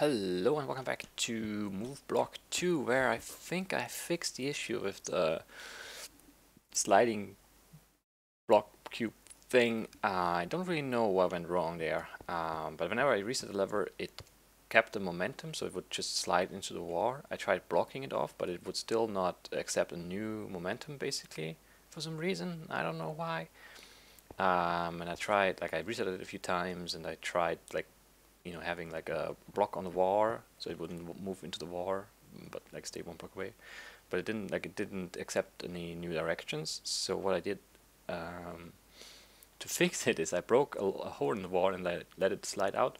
Hello and welcome back to MoveBlock 2 where I think I fixed the issue with the sliding block cube thing. Uh, I don't really know what went wrong there, um, but whenever I reset the lever it kept the momentum so it would just slide into the wall. I tried blocking it off but it would still not accept a new momentum basically for some reason. I don't know why. Um, and I tried, like I reset it a few times and I tried like you know, having like a block on the wall so it wouldn't move into the wall, but like stay one block away. But it didn't like it didn't accept any new directions. So what I did um, to fix it is I broke a, a, hole in the wall and let let it slide out.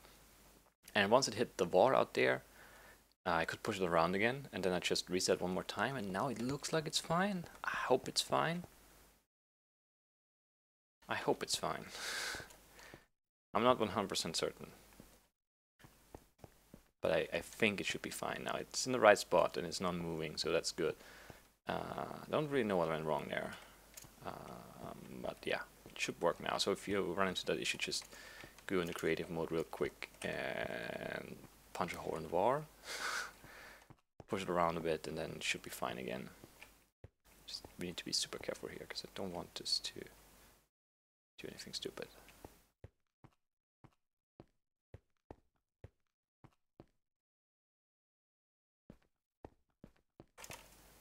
And once it hit the wall out there, uh, I could push it around again, and then I just reset one more time, and now it looks like it's fine. I hope it's fine. I hope it's fine. I'm not 100% certain but I, I think it should be fine now. It's in the right spot and it's not moving, so that's good. Uh, don't really know what went wrong there, um, but yeah, it should work now. So if you run into that issue, just go into creative mode real quick and punch a hole in the wall, push it around a bit, and then it should be fine again. Just we need to be super careful here because I don't want this to do anything stupid.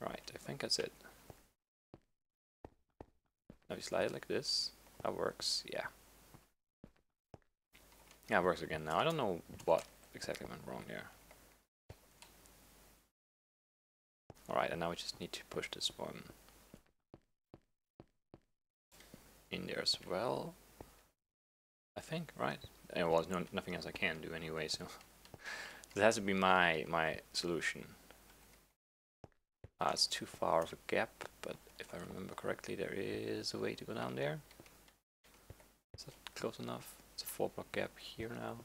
Right, I think that's it. Now you slide it like this. That works, yeah. Yeah, it works again now. I don't know what exactly went wrong there. Alright, and now we just need to push this one in there as well. I think, right? There was no, nothing else I can do anyway, so this has to be my my solution. Uh, it's too far of a gap, but if I remember correctly, there is a way to go down there. Is that close enough? It's a four block gap here now.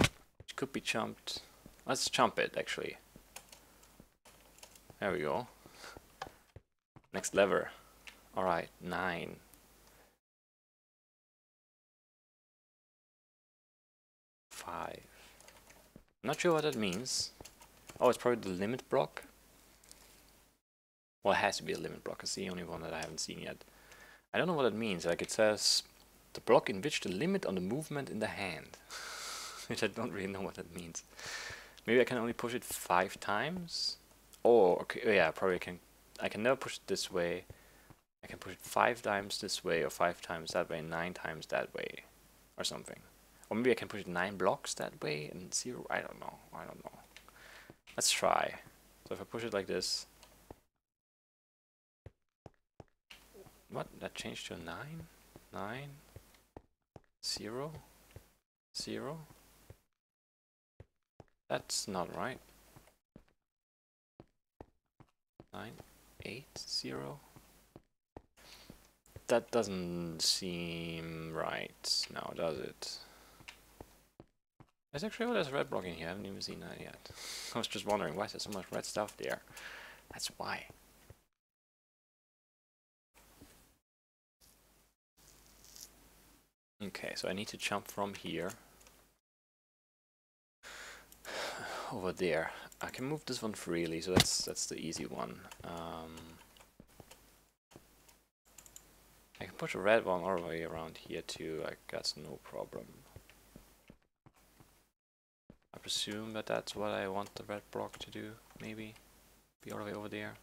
It could be jumped. Let's jump it, actually. There we go. Next lever. Alright, nine. Five. Not sure what that means. Oh, it's probably the limit block. Well, it has to be a limit block. It's the only one that I haven't seen yet. I don't know what it means. Like it says, the block in which the limit on the movement in the hand. which I don't really know what that means. Maybe I can only push it five times? Oh, okay. Oh, yeah, probably I can. I can never push it this way. I can push it five times this way, or five times that way, nine times that way, or something. Or maybe I can push it nine blocks that way and zero. I don't know. I don't know. Let's try. So if I push it like this. What? That changed to a 9? 9? 0? 0? That's not right. 9? 8? 0? That doesn't seem right now, does it? There's actually, oh, there's red block in here. I haven't even seen that yet. I was just wondering, why is there so much red stuff there? That's why. Okay, so I need to jump from here over there. I can move this one freely, so that's that's the easy one. Um, I can push a red one all the way around here too, I guess no problem presume that that's what I want the red block to do, maybe. Be all the way over there.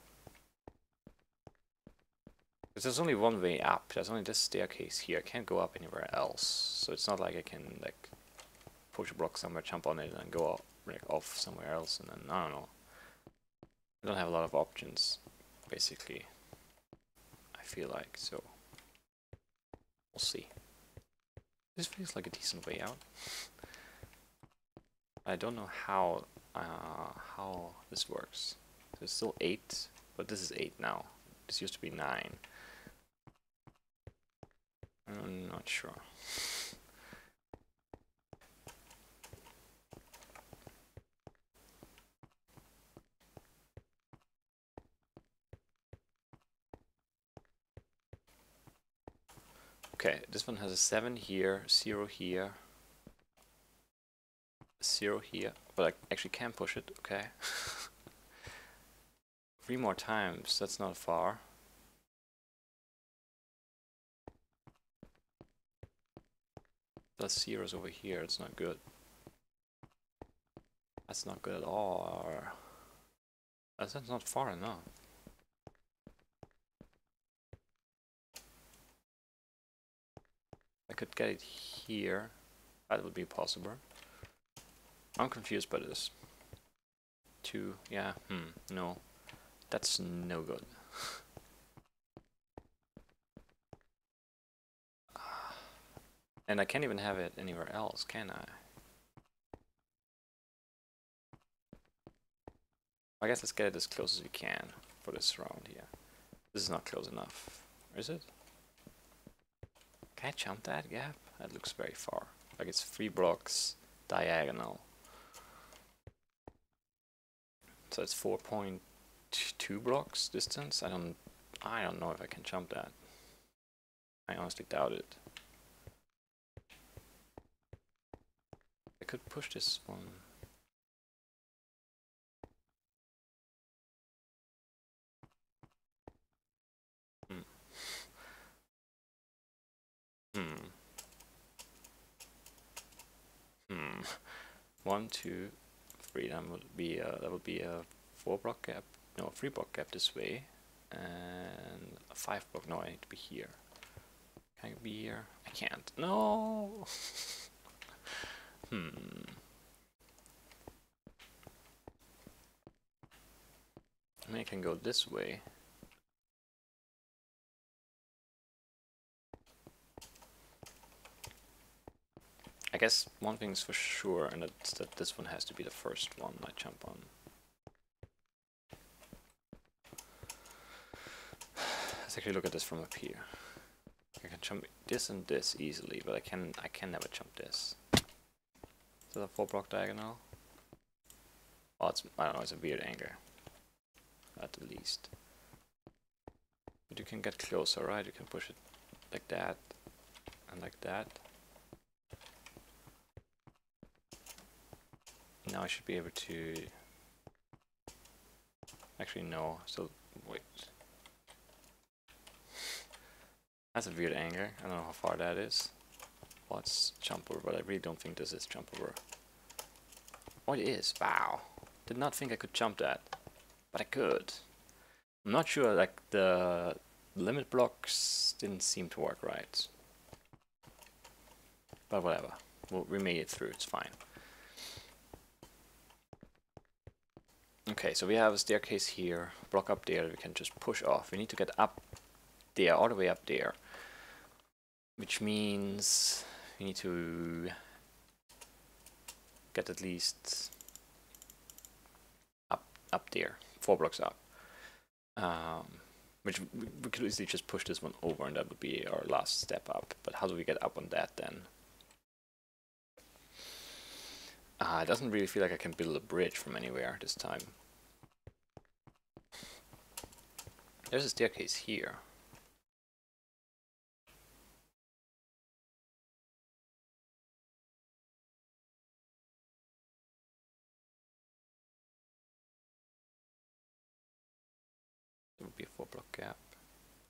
Because there's only one way up, there's only this staircase here, I can't go up anywhere else. So it's not like I can like push a block somewhere, jump on it and go off, like, off somewhere else and then, I don't know. I don't have a lot of options, basically. I feel like, so we'll see. This feels like a decent way out. I don't know how uh, how this works. It's still 8, but this is 8 now. This used to be 9. I'm not sure. Okay, this one has a 7 here, 0 here, zero here, but I actually can push it, okay. Three more times, that's not far. Plus zeros over here, it's not good. That's not good at all. That's not far enough. I could get it here. That would be possible. I'm confused by this. Two, yeah, hmm, no. That's no good. and I can't even have it anywhere else, can I? I guess let's get it as close as we can for this round here. This is not close enough, is it? Can I jump that gap? That looks very far. Like it's three blocks diagonal. So it's 4.2 blocks distance. I don't I don't know if I can jump that. I honestly doubt it. I could push this one. Hmm. Hmm. Hmm. One, two, three. That would be a, that would be a four block gap. No, three block gap this way, and a five block. No, I need to be here. Can I be here? I can't. No. hmm. I mean, I can go this way. I guess one thing's for sure, and that's that this one has to be the first one I jump on. Let's actually look at this from up here. I can jump this and this easily, but I can I can never jump this. Is that a four block diagonal? Oh, it's I don't know. It's a weird angle, at the least. But you can get closer, right? You can push it like that and like that. Now I should be able to... Actually, no. So, wait. That's a weird angle. I don't know how far that is. It's jump over, but I really don't think this is jump over. Oh. Wow. Did not think I could jump that. But I could. I'm not sure, like, the limit blocks didn't seem to work right. But whatever. We made it through, it's fine. Okay, so we have a staircase here, block up there we can just push off. We need to get up there, all the way up there. Which means we need to get at least up up there, four blocks up. Um, which we, we could easily just push this one over and that would be our last step up. But how do we get up on that then? Uh, it doesn't really feel like I can build a bridge from anywhere this time. There's a staircase here. There would be a four block gap.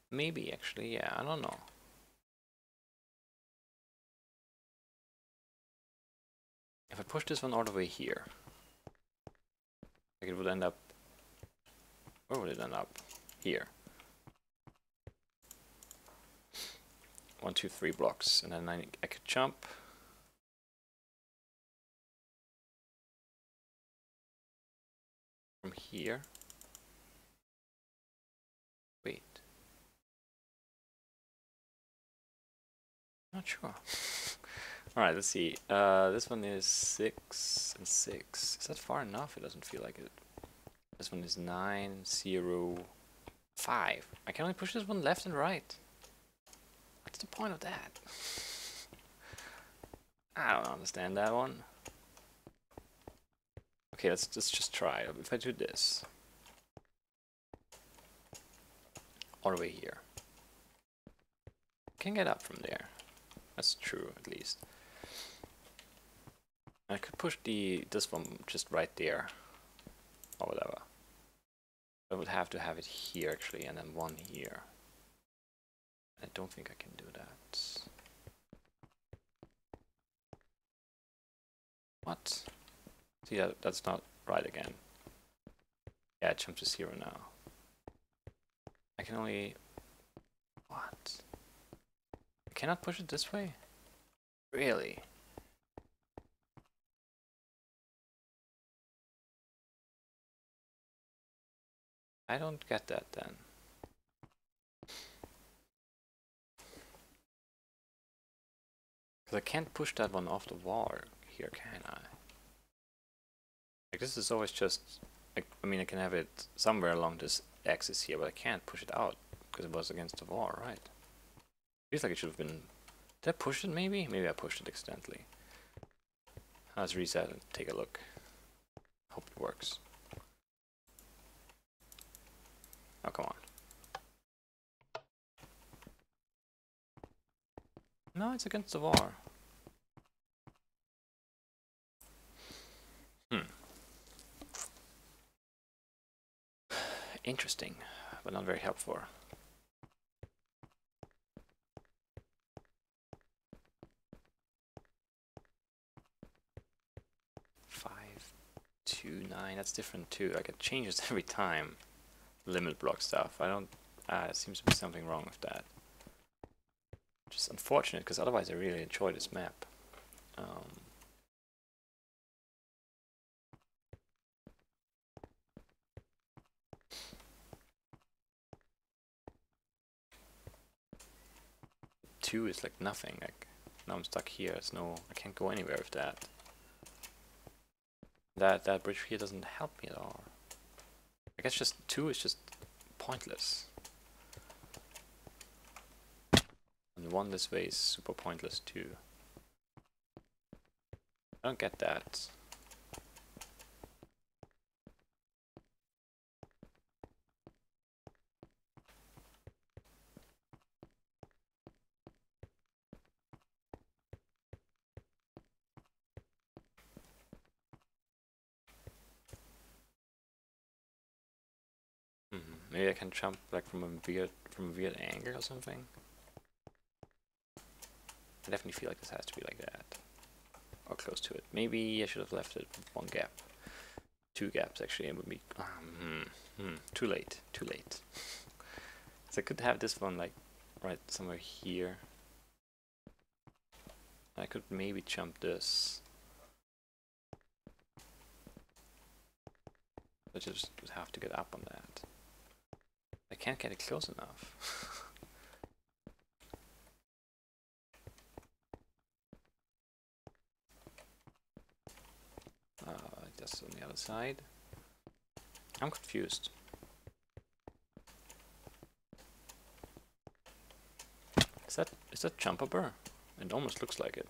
Maybe actually, yeah, I don't know. If I push this one all the way here, like it would end up, where would it end up? Here. One, two, three blocks, and then I, I could jump. From here. Wait. Not sure. Alright, let's see. Uh, this one is 6 and 6. Is that far enough? It doesn't feel like it. This one is 9, 0, 5. I can only push this one left and right. What's the point of that? I don't understand that one. Okay, let's, let's just try. If I do this. All the way here. can get up from there. That's true, at least. I could push the this one just right there, or whatever. I would have to have it here actually, and then one here. I don't think I can do that. What? See, that, that's not right again. Yeah, it jumped to zero now. I can only... What? I cannot push it this way? Really? I don't get that then. Because I can't push that one off the wall here, can I? Like this is always just, like, I mean I can have it somewhere along this axis here, but I can't push it out because it was against the wall, right? Feels like it should have been, did I push it maybe? Maybe I pushed it accidentally. Let's reset and take a look. Hope it works. Oh, come on. No, it's against the wall. Hmm. Interesting, but not very helpful. Five, two, nine, that's different too. I get changes every time. Limit block stuff. I don't, uh, it seems to be something wrong with that. Just unfortunate, because otherwise I really enjoy this map. Um, two is like nothing. Like now I'm stuck here. It's no, I can't go anywhere with that. That that bridge here doesn't help me at all. I guess just two is just pointless. And one this way is super pointless too. I don't get that. Hmm, Maybe I can jump like from a weird from a weird angle or something. I definitely feel like this has to be like that. Or close to it. Maybe I should have left it one gap. Two gaps actually, it would be um, hmm, hmm, too late. Too late. so I could have this one like right somewhere here. I could maybe jump this. I just have to get up on that. I can't get it close enough. uh, on the other side. I'm confused. Is that is that jumpable? It almost looks like it.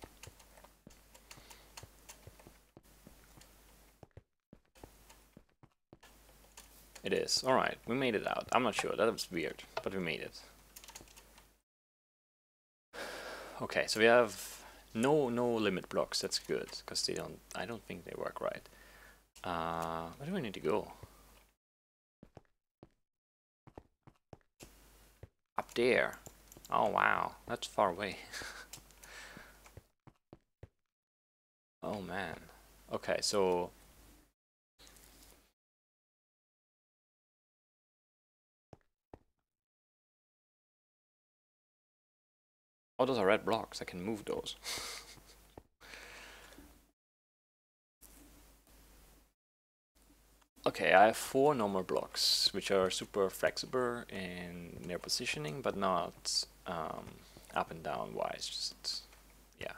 It is. Alright, we made it out. I'm not sure, that was weird, but we made it. Okay, so we have no no limit blocks, that's good, because they don't I don't think they work right. Uh where do we need to go? Up there. Oh wow, that's far away. oh man. Okay, so Oh, those are red blocks. I can move those. okay, I have four normal blocks, which are super flexible in their positioning, but not um, up and down wise. Just yeah.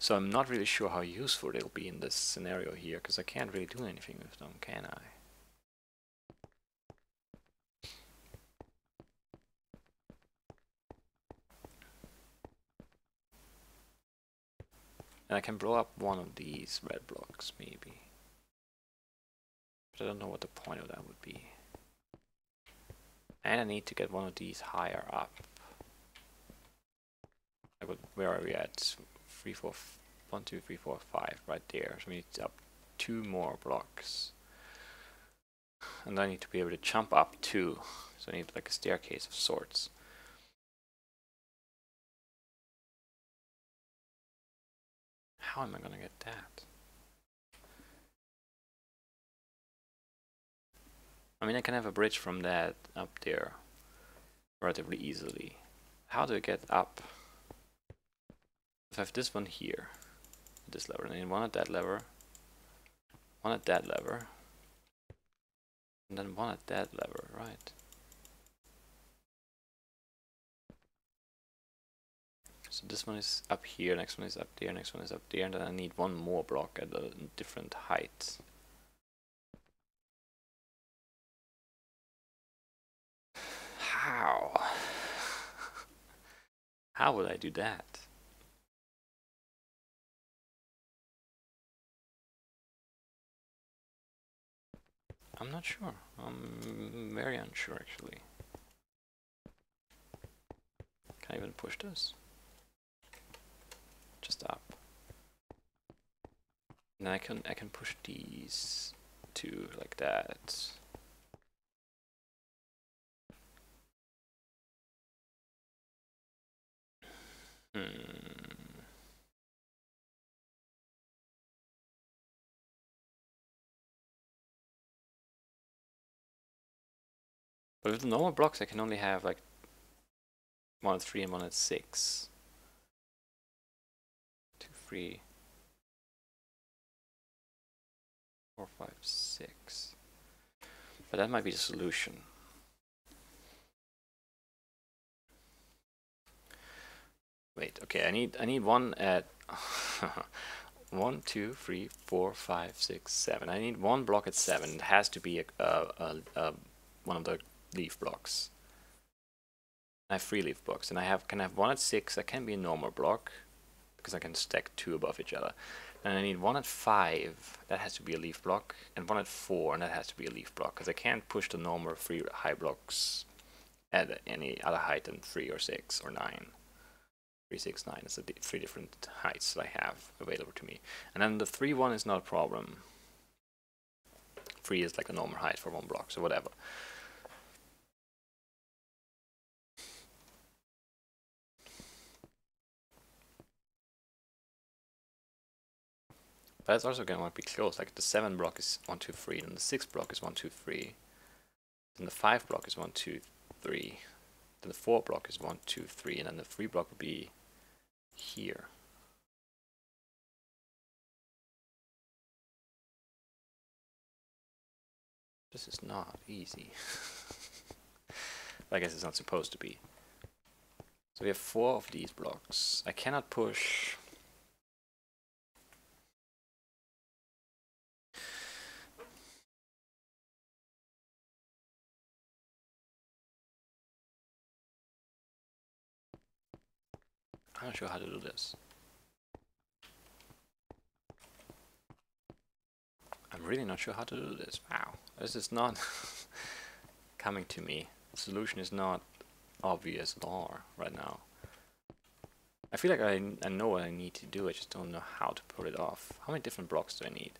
So I'm not really sure how useful they'll be in this scenario here, because I can't really do anything with them, can I? And I can blow up one of these red blocks, maybe. But I don't know what the point of that would be. And I need to get one of these higher up. I what, where are we at? Three, four, one, two, three, four, five, right there. So we need up two more blocks. And I need to be able to jump up two. So I need like a staircase of sorts. How am I gonna get that? I mean, I can have a bridge from that up there relatively easily. How do I get up? If I have this one here, this lever, and then one at that lever, one at that lever, and then one at that lever, right? So this one is up here, next one is up there, next one is up there, and then I need one more block at a different height. How? How would I do that? I'm not sure. I'm very unsure actually. Can I even push this? Just up. And I can I can push these two like that. Hmm. But with the normal blocks I can only have like one at three and one at six. Three, four, five, six. But that might be the solution. Wait, okay, I need I need one at one, two, three, four, five, six, seven. I need one block at seven. It has to be a, a, a, a one of the leaf blocks. I have three leaf blocks, and I have can have one at six. That can be a normal block because I can stack two above each other. And I need one at five. That has to be a leaf block, and one at four, and that has to be a leaf block because I can't push the normal three high blocks at any other height than three or six or nine. 369 is the three different heights that I have available to me. And then the 3 one is not a problem. 3 is like a normal height for one block, so whatever. It's also going to be close, like the 7 block is 1, 2, 3, and the 6 block is 1, 2, 3. Then the 5 block is 1, 2, 3. Then the 4 block is 1, 2, 3, and then the 3 block would be here. This is not easy. I guess it's not supposed to be. So we have four of these blocks. I cannot push... I'm not sure how to do this. I'm really not sure how to do this. Wow, this is not coming to me. The solution is not obvious at all right now. I feel like I, I know what I need to do, I just don't know how to pull it off. How many different blocks do I need?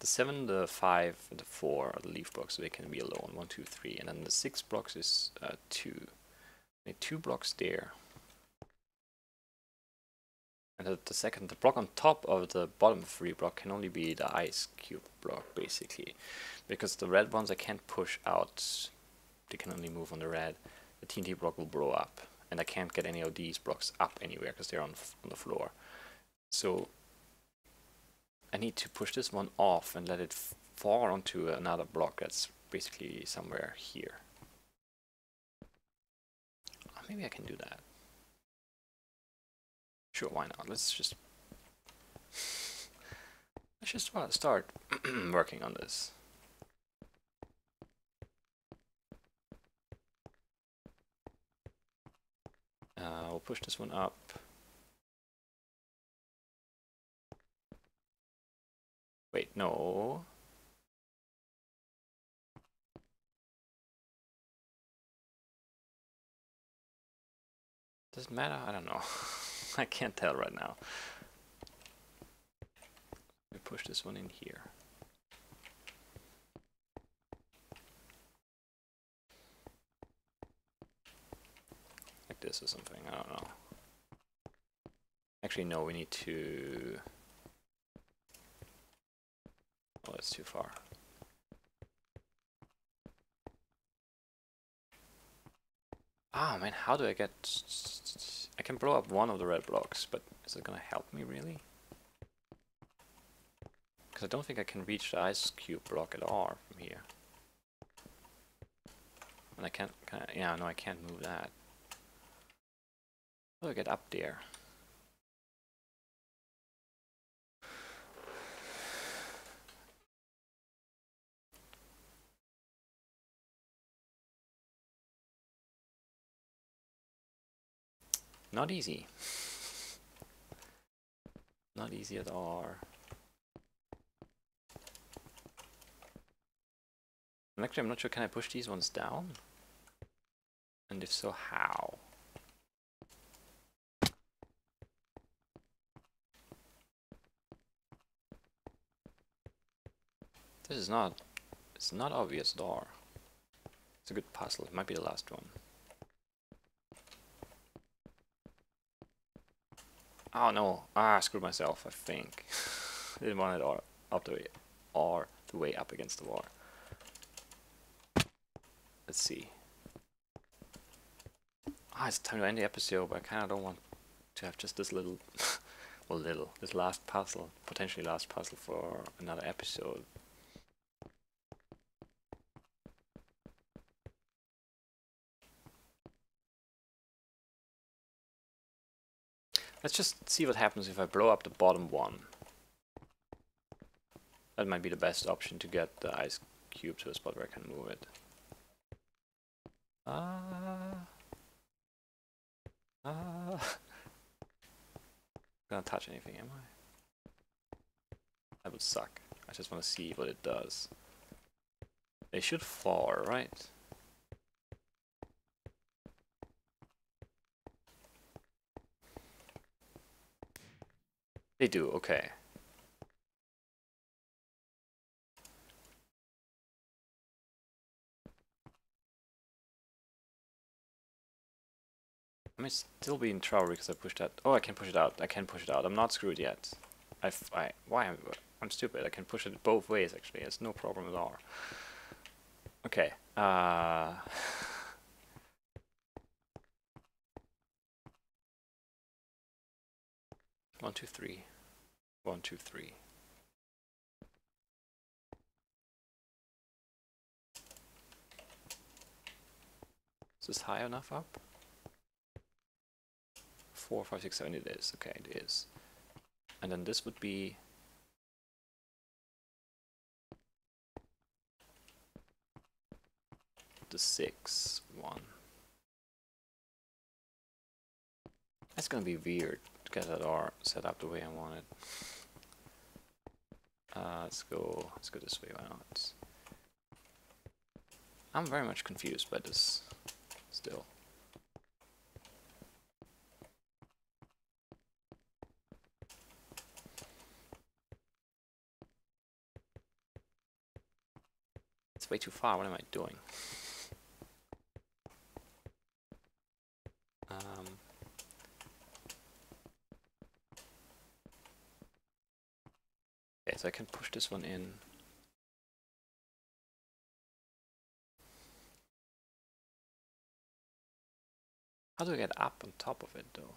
The 7, the 5, and the 4 are the leaf blocks, so they can be alone. 1, 2, 3. And then the 6 blocks is uh, 2. I need 2 blocks there. And the, the second, the block on top of the bottom three block can only be the ice cube block, basically. Because the red ones I can't push out. They can only move on the red. The TNT block will blow up. And I can't get any of these blocks up anywhere because they're on, on the floor. So I need to push this one off and let it fall onto another block that's basically somewhere here. Maybe I can do that. Sure, why not? Let's just let's just start working on this. Uh, we'll push this one up. Wait, no. Does it matter? I don't know. I can't tell right now. We push this one in here. Like this or something, I don't know. Actually, no, we need to... Oh, that's too far. Ah, man, how do I get... I can blow up one of the red blocks, but is it gonna help me, really? Because I don't think I can reach the ice cube block at R from here. And I can't... Can I, yeah, no, I can't move that. How do I get up there? Not easy. Not easy at all. And actually, I'm not sure, can I push these ones down? And if so, how? This is not, it's not obvious all. It's a good puzzle, it might be the last one. Oh no, ah, I screwed myself, I think. Didn't want it all up the way, or the way up against the wall. Let's see. Ah, it's time to end the episode, but I kinda don't want to have just this little, well little, this last puzzle, potentially last puzzle for another episode. Let's just see what happens if I blow up the bottom one. That might be the best option to get the ice cube to a spot where I can move it. Ah. Uh, ah. Uh, gonna touch anything, am I? That would suck. I just want to see what it does. They should fall, right? They do, okay. I may still be in trouble because I pushed that. Oh, I can push it out. I can push it out. I'm not screwed yet. I, I why I'm, I'm stupid. I can push it both ways actually. It's no problem at all. Okay. Uh. One, two, three. One, two, three. Is this high enough up? Four, five, six, seven, it is. Okay, it is. And then this would be... The six one. That's gonna be weird get that R set up the way I want it. Uh, let's go, let's go this way, why not? I'm very much confused by this, still. It's way too far, what am I doing? Um, so I can push this one in. How do I get up on top of it though?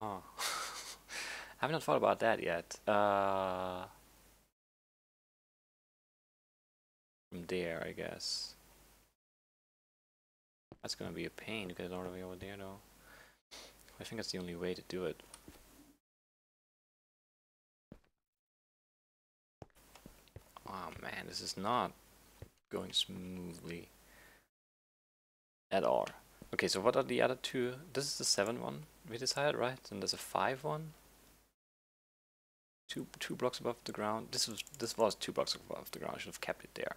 Oh. I have not thought about that yet. Uh, from there, I guess. That's gonna be a pain to get it all the way over there though. I think that's the only way to do it. Oh man, this is not going smoothly at all. Okay, so what are the other two? This is the 7 one we decided, right? And there's a 5 one? two two blocks above the ground. This was this was two blocks above the ground. I should have kept it there.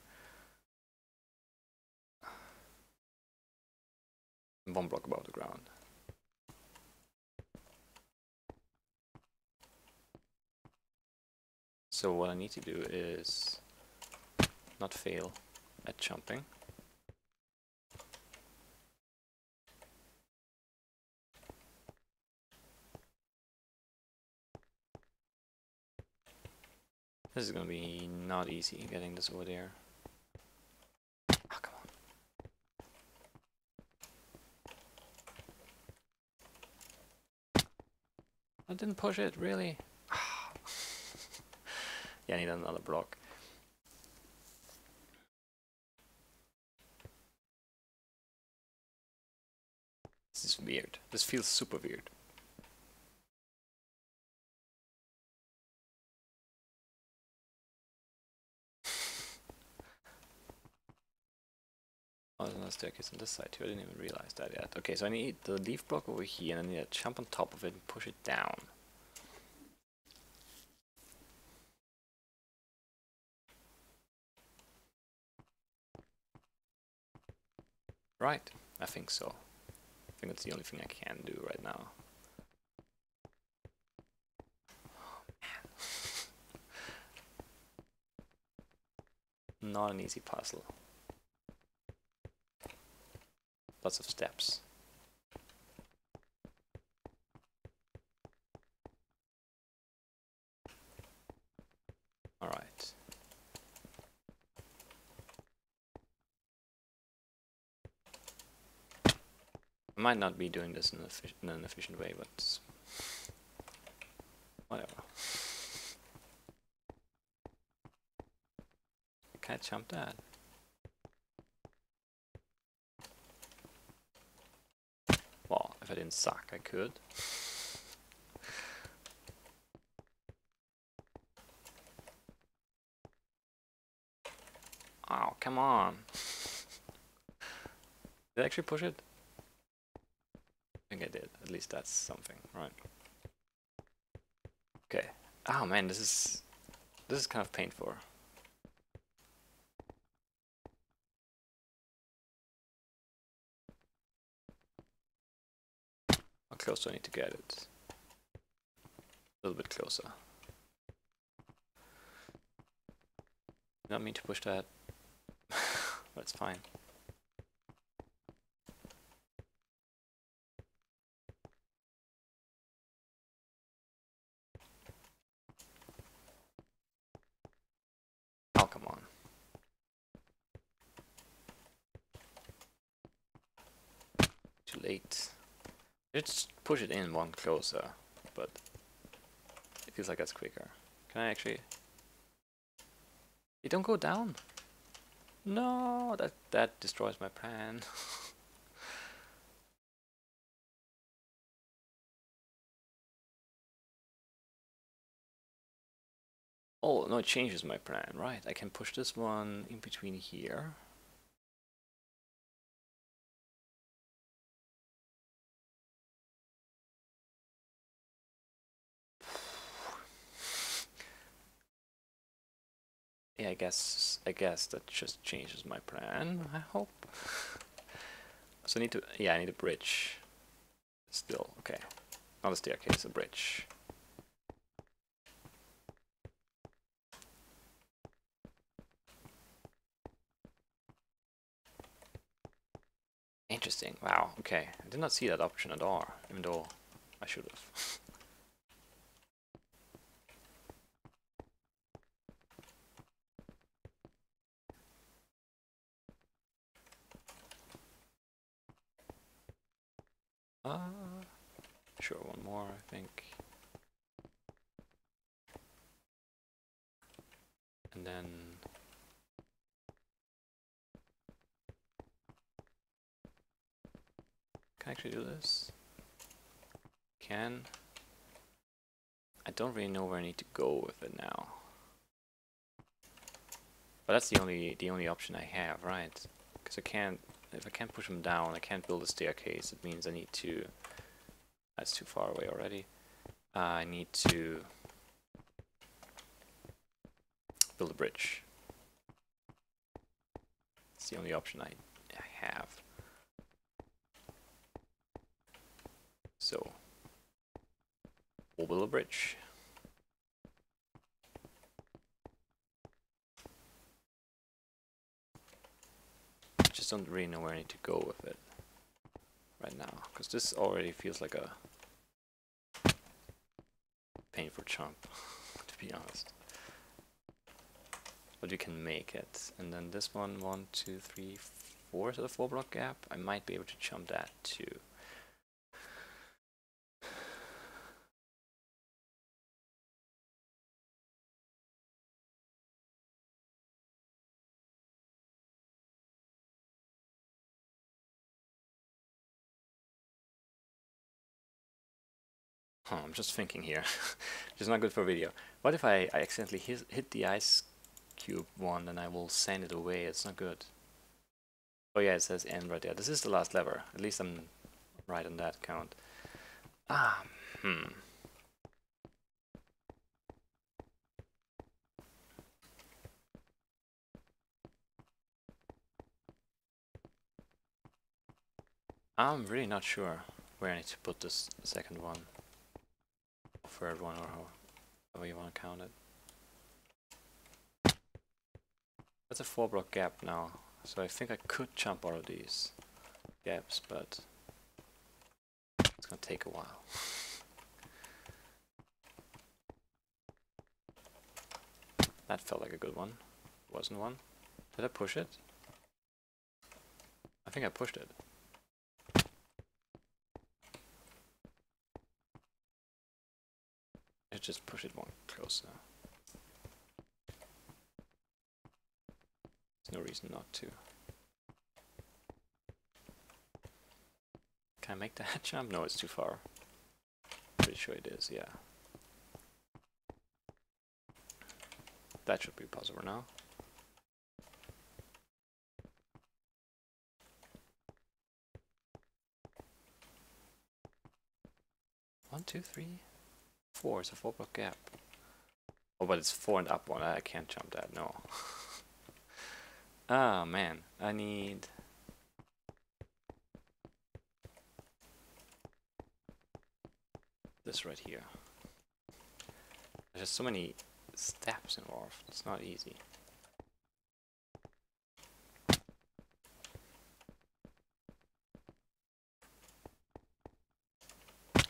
One block above the ground. So what I need to do is not fail at jumping. This is gonna be not easy getting this over there. Oh, come on. I didn't push it, really? yeah, I need another block. This is weird. This feels super weird. Oh, there's another staircase on this side too. I didn't even realize that yet. Okay, so I need the leaf block over here, and I need to jump on top of it and push it down. Right, I think so. I think that's the only thing I can do right now. Oh, Not an easy puzzle. Lots of steps. Alright. I might not be doing this in, in an efficient way, but whatever. Can't jump that. Well, if I didn't suck, I could. Oh, come on. Did I actually push it? I think I did. At least that's something, right? Okay. Oh man, this is this is kind of painful. How close do I need to get it? A little bit closer. Not mean to push that. That's fine. Oh, come on. Too late. Let's push it in one closer, but it feels like that's quicker. Can I actually... It don't go down? No, that, that destroys my plan. oh, no, it changes my plan, right. I can push this one in between here. Yeah, I guess I guess that just changes my plan. I hope. So I need to yeah I need a bridge. Still okay, not a staircase, a bridge. Interesting. Wow. Okay, I did not see that option at all, even though I should have. Uh, sure, one more, I think. And then... Can I actually do this? Can. I don't really know where I need to go with it now. But that's the only the only option I have, right? Because I can't if I can't push them down, I can't build a staircase. It means I need to... That's too far away already. Uh, I need to build a bridge. It's the only option I, I have. So, we'll build a bridge. Just don't really know where I need to go with it right now, because this already feels like a painful chunk, to be honest. But you can make it. And then this one, one, two, three, four is a four block gap. I might be able to jump that too. I'm just thinking here, which is not good for video. What if I, I accidentally hit, hit the ice cube one and I will send it away? It's not good. Oh yeah, it says end right there. This is the last lever. At least I'm right on that count. Ah, hmm. I'm really not sure where I need to put this second one third everyone or however you want to count it. That's a four block gap now, so I think I could jump all of these gaps, but it's gonna take a while. that felt like a good one. Wasn't one. Did I push it? I think I pushed it. Just push it one closer. There's no reason not to. Can I make that jump? No, it's too far. Pretty sure it is, yeah. That should be possible now. One, two, three four. It's a four block gap. Oh, but it's four and up one. I can't jump that. No. ah, man. I need... This right here. There's just so many steps involved. It's not easy.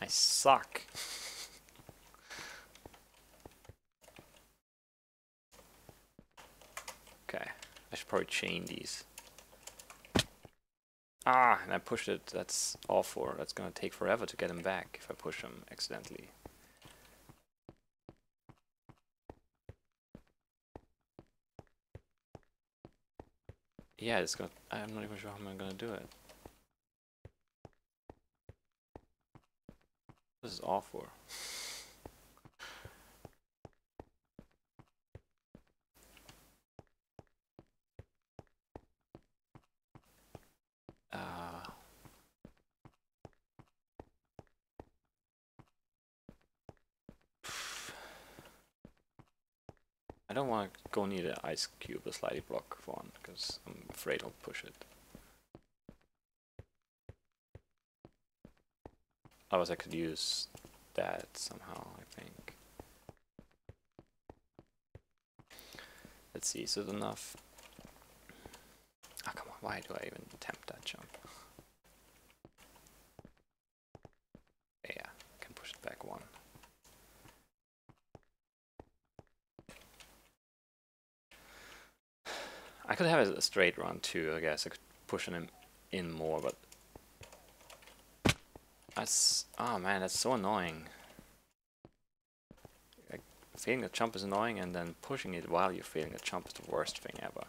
I suck. probably chain these. Ah, and I pushed it. That's awful. That's gonna take forever to get him back if I push him accidentally. Yeah, it's gonna. I'm not even sure how I'm gonna do it. This is. I don't want to go near the ice cube, the sliding block one, because I'm afraid I'll push it. Otherwise I could use that somehow, I think. Let's see, is it enough? Oh, come on, why do I even attempt that jump? Yeah, I could have a straight run too, I guess. I could push him in more, but... That's... Oh man, that's so annoying. Like, feeling a jump is annoying, and then pushing it while you're feeling a jump is the worst thing ever.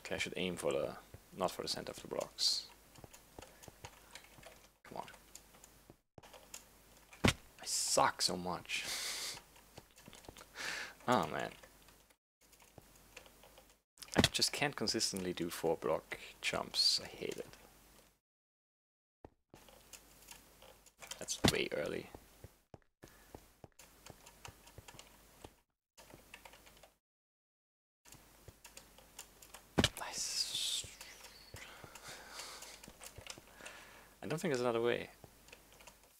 Okay, I should aim for the... not for the center of the blocks. Suck so much. oh man. I just can't consistently do four block jumps. I hate it. That's way early. Nice. I don't think there's another way.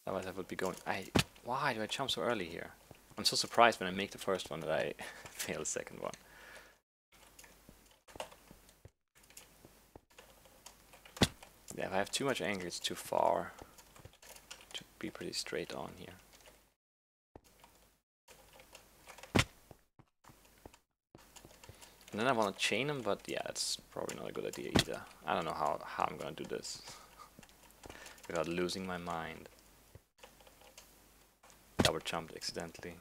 Otherwise I would be going... I... Why do I jump so early here? I'm so surprised when I make the first one that I fail the second one. Yeah, if I have too much angle, it's too far to be pretty straight on here. And then I want to chain them, but yeah, it's probably not a good idea either. I don't know how, how I'm gonna do this without losing my mind. Jumped accidentally.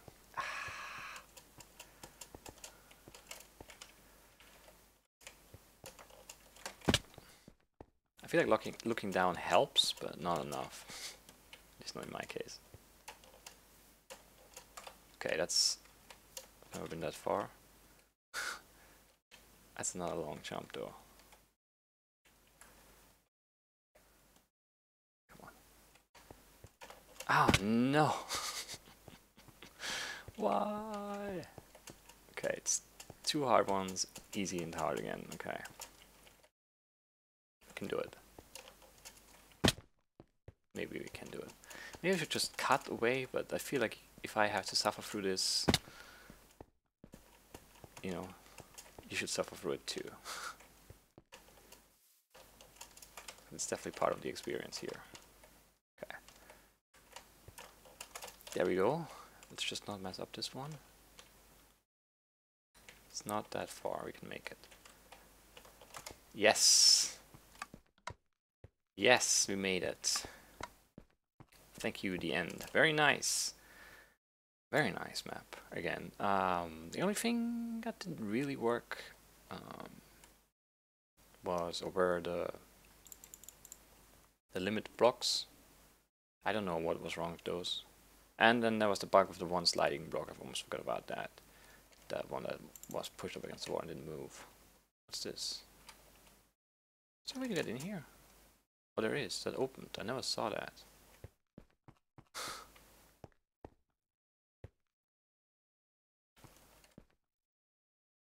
I feel like looking looking down helps, but not enough. At least not in my case. Okay, that's never been that far. that's not a long jump though. Oh no! Why? Okay, it's two hard ones, easy and hard again. Okay. We can do it. Maybe we can do it. Maybe I should just cut away, but I feel like if I have to suffer through this, you know, you should suffer through it too. it's definitely part of the experience here. Okay. There we go. Let's just not mess up this one. It's not that far, we can make it. Yes! Yes, we made it. Thank you, the end. Very nice. Very nice map, again. Um, the only thing that didn't really work um, was over the the limit blocks. I don't know what was wrong with those. And then there was the bug of the one sliding block, I've almost forgot about that. That one that was pushed up against the wall and didn't move. What's this? Is there a get in here? Oh, there is. That opened. I never saw that.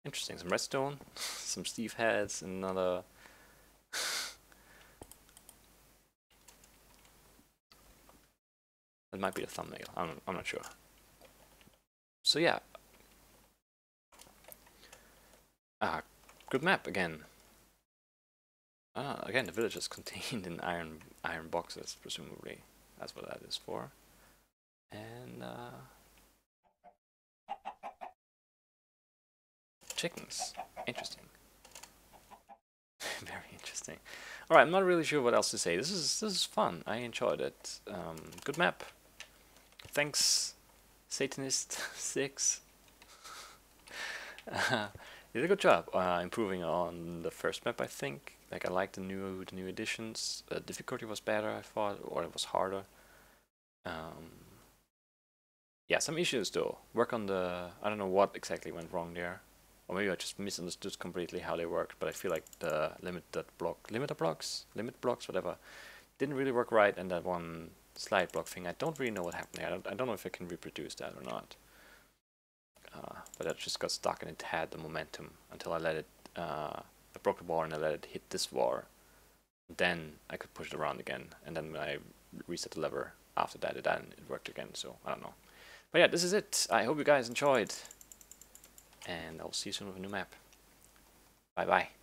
Interesting. Some redstone, some Steve heads, another That might be the thumbnail. I'm, I'm not sure. So yeah. Ah, good map again. Ah, again, the village is contained in iron iron boxes, presumably. That's what that is for. And uh, chickens. Interesting. Very interesting. All right, I'm not really sure what else to say. This is this is fun. I enjoyed it. Um, good map. Thanks, Satanist Six. uh, did a good job uh, improving on the first map. I think. Like I like the new the new additions. Uh, difficulty was better, I thought, or it was harder. Um, yeah, some issues though. Work on the. I don't know what exactly went wrong there, or maybe I just misunderstood completely how they worked. But I feel like the limited block, limiter blocks, limit blocks, whatever, didn't really work right, and that one slide block thing. I don't really know what happened there. I don't, I don't know if I can reproduce that or not. Uh, but that just got stuck and it had the momentum until I let it, uh, I broke the bar and I let it hit this bar. Then I could push it around again. And then when I reset the lever after that, it, then it worked again. So I don't know. But yeah, this is it. I hope you guys enjoyed. And I'll see you soon with a new map. Bye bye.